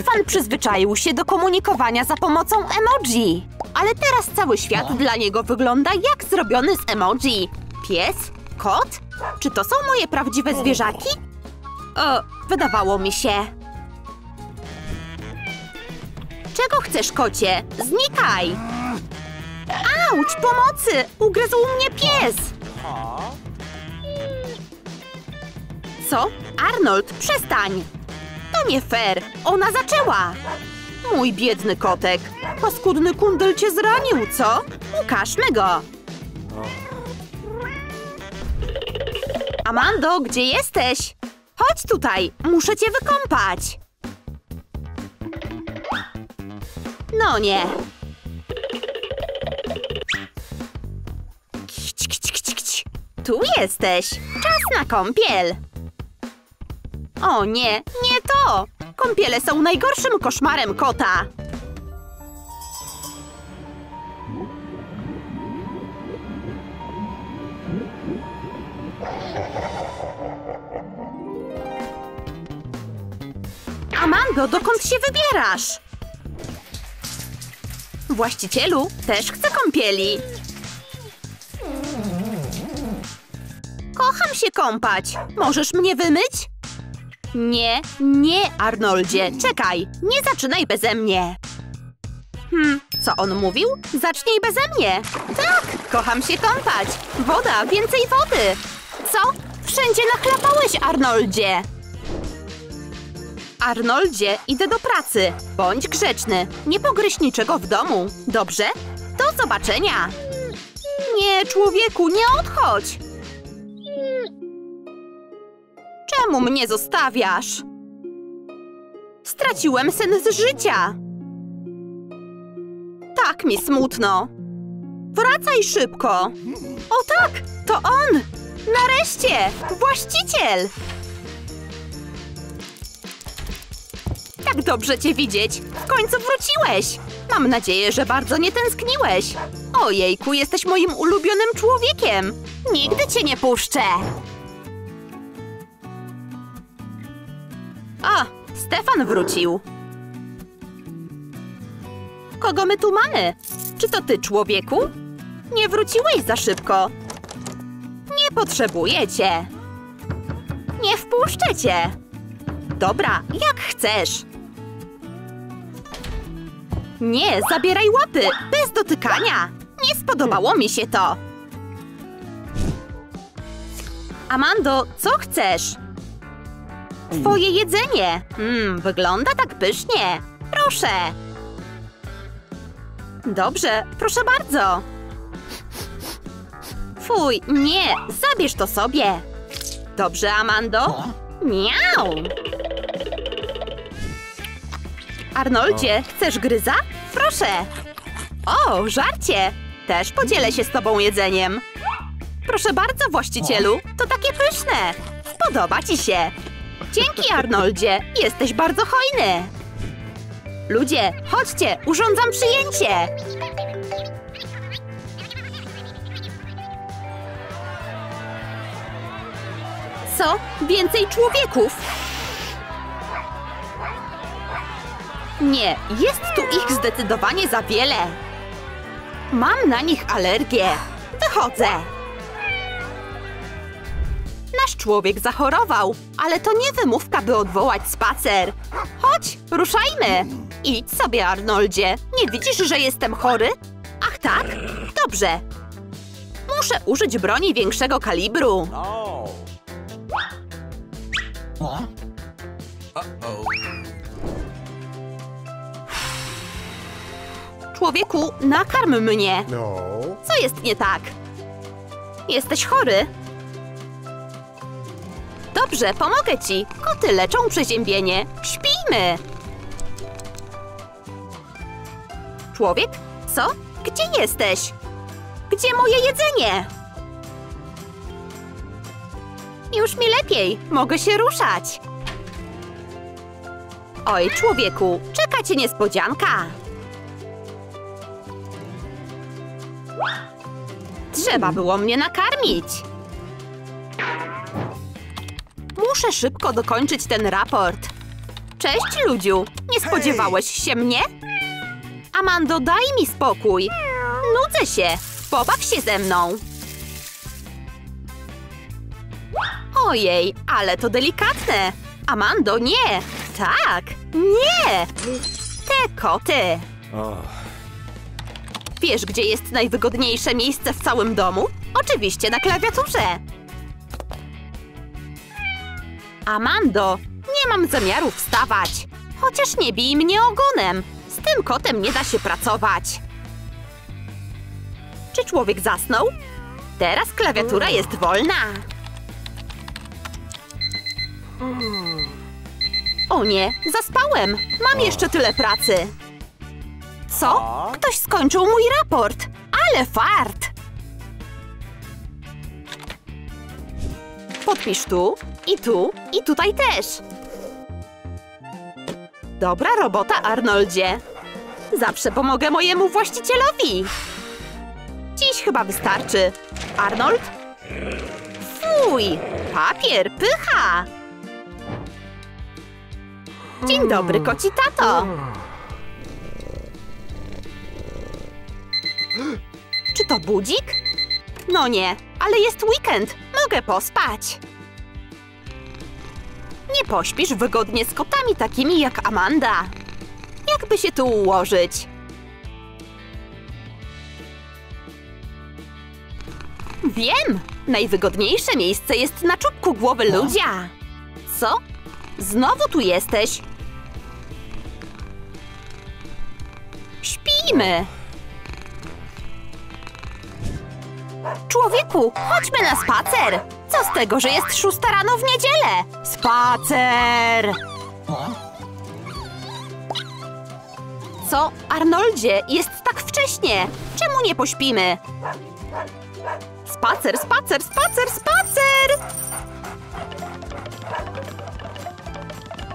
Stefan przyzwyczaił się do komunikowania za pomocą emoji. Ale teraz cały świat dla niego wygląda jak zrobiony z emoji. Pies? Kot? Czy to są moje prawdziwe zwierzaki? O, wydawało mi się. Czego chcesz, kocie? Znikaj! Auć, pomocy! Ugryzł mnie pies! Co? Arnold, przestań! To nie fair! Ona zaczęła! Mój biedny kotek! Paskudny kundel cię zranił, co? Ukażmy go! Amando, gdzie jesteś? Chodź tutaj, muszę cię wykąpać! No nie. Tu jesteś. Czas na kąpiel. O nie, nie to! Kąpiele są najgorszym koszmarem kota. Amando, dokąd się wybierasz? Właścicielu też chce kąpieli. Kocham się kąpać. Możesz mnie wymyć? Nie, nie, Arnoldzie. Czekaj, nie zaczynaj beze mnie. Hmm, co on mówił? Zacznij beze mnie. Tak, kocham się kąpać. Woda, więcej wody. Co? Wszędzie nachlapałeś, Arnoldzie. Arnoldzie, idę do pracy. Bądź grzeczny. Nie pogryź niczego w domu. Dobrze? Do zobaczenia. Nie, człowieku, nie odchodź. Czemu mnie zostawiasz? Straciłem sens z życia. Tak mi smutno. Wracaj szybko. O tak, to on. Nareszcie, właściciel. Tak dobrze cię widzieć! W końcu wróciłeś! Mam nadzieję, że bardzo nie tęskniłeś! Ojejku, jesteś moim ulubionym człowiekiem! Nigdy cię nie puszczę! Stefan wrócił! Kogo my tu mamy? Czy to ty, człowieku? Nie wróciłeś za szybko! Nie potrzebuję cię! Nie wpuszczę cię! Dobra, jak chcesz. Nie, zabieraj łapy, bez dotykania. Nie spodobało mi się to. Amando, co chcesz? Twoje jedzenie. Mmm, wygląda tak pysznie. Proszę. Dobrze, proszę bardzo. Fuj, nie, zabierz to sobie. Dobrze, Amando? Miau! Arnoldzie, chcesz gryza? Proszę! O, żarcie! Też podzielę się z tobą jedzeniem. Proszę bardzo, właścicielu, to takie pyszne. Podoba ci się. Dzięki, Arnoldzie, jesteś bardzo hojny. Ludzie, chodźcie, urządzam przyjęcie. Co? Więcej człowieków? Nie, jest tu ich zdecydowanie za wiele. Mam na nich alergię. Wychodzę. Nasz człowiek zachorował, ale to nie wymówka, by odwołać spacer. Chodź, ruszajmy. Idź sobie, Arnoldzie. Nie widzisz, że jestem chory? Ach tak? Dobrze. Muszę użyć broni większego kalibru. Człowieku, nakarm mnie. No. Co jest nie tak? Jesteś chory? Dobrze, pomogę ci. Koty leczą przeziębienie. Śpijmy! Człowiek? Co? Gdzie jesteś? Gdzie moje jedzenie? Już mi lepiej. Mogę się ruszać. Oj, człowieku, czeka cię niespodzianka. Trzeba było mnie nakarmić. Muszę szybko dokończyć ten raport. Cześć, Ludziu. Nie spodziewałeś się mnie? Amando, daj mi spokój. Nudzę się. Pobaw się ze mną. Ojej, ale to delikatne. Amando, nie. Tak, nie. Te koty. Wiesz, gdzie jest najwygodniejsze miejsce w całym domu? Oczywiście na klawiaturze. Amando, nie mam zamiaru wstawać. Chociaż nie bij mnie ogonem. Z tym kotem nie da się pracować. Czy człowiek zasnął? Teraz klawiatura jest wolna. O nie, zaspałem. Mam jeszcze tyle pracy. Co? Ktoś skończył mój raport. Ale fart! Podpisz tu, i tu, i tutaj też. Dobra robota, Arnoldzie. Zawsze pomogę mojemu właścicielowi. Dziś chyba wystarczy. Arnold? Fuj! Papier, pycha! Dzień dobry, koci tato! Czy to budzik? No nie, ale jest weekend. Mogę pospać. Nie pośpisz wygodnie z kotami takimi jak Amanda. Jakby się tu ułożyć? Wiem! Najwygodniejsze miejsce jest na czubku głowy ludzia. Co? Znowu tu jesteś? Śpimy! Człowieku, chodźmy na spacer! Co z tego, że jest szósta rano w niedzielę? Spacer! Co? Arnoldzie, jest tak wcześnie! Czemu nie pośpimy? Spacer, spacer, spacer, spacer!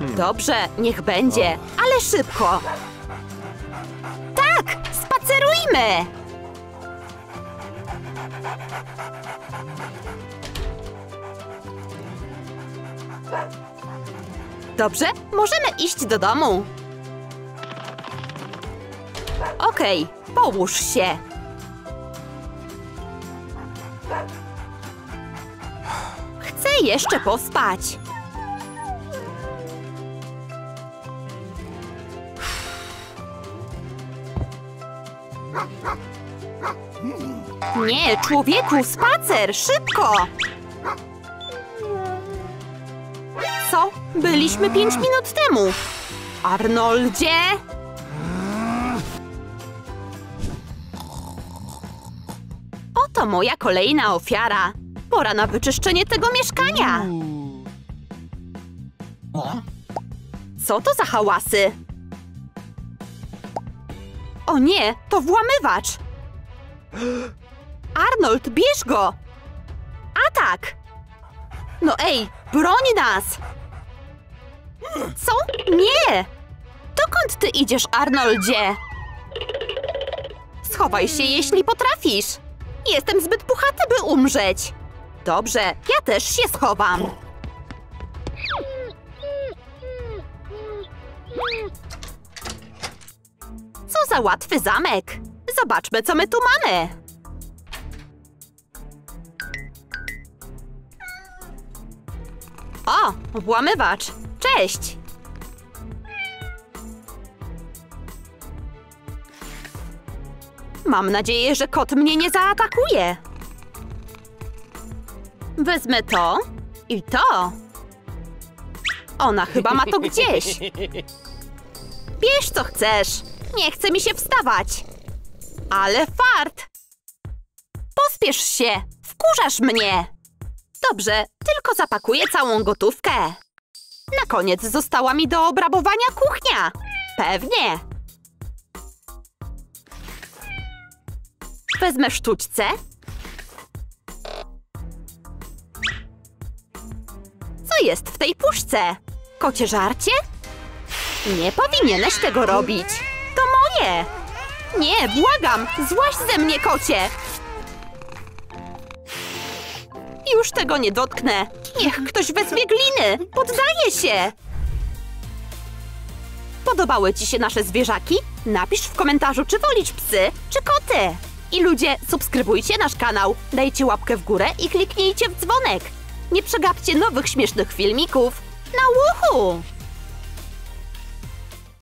Dobrze, niech będzie, ale szybko. Tak, spacerujmy! Dobrze, możemy iść do domu. Okej, połóż się. Chcę jeszcze pospać. Nie, człowieku, spacer, szybko! Byliśmy pięć minut temu. Arnoldzie! Oto moja kolejna ofiara. Pora na wyczyszczenie tego mieszkania. Co to za hałasy? O nie, to włamywacz! Arnold, bierz go! Atak! No ej, broń nas! Co? Nie! Dokąd ty idziesz, Arnoldzie? Schowaj się, jeśli potrafisz. Jestem zbyt puchaty, by umrzeć. Dobrze, ja też się schowam. Co za łatwy zamek. Zobaczmy, co my tu mamy. O, włamywacz. Cześć. Mam nadzieję, że kot mnie nie zaatakuje. Wezmę to i to. Ona chyba ma to gdzieś. Bierz co chcesz. Nie chce mi się wstawać. Ale fart. Pospiesz się. Wkurzasz mnie. Dobrze, tylko zapakuję całą gotówkę. Na koniec została mi do obrabowania kuchnia. Pewnie. Wezmę sztućce. Co jest w tej puszce? Kocie żarcie? Nie powinieneś tego robić. To moje. Nie, błagam, złaź ze mnie, kocie. Już tego nie dotknę. Niech ktoś wezwie gliny. Poddaję się. Podobały Ci się nasze zwierzaki? Napisz w komentarzu, czy wolisz psy, czy koty. I ludzie, subskrybujcie nasz kanał, dajcie łapkę w górę i kliknijcie w dzwonek. Nie przegapcie nowych śmiesznych filmików. Na łuchu!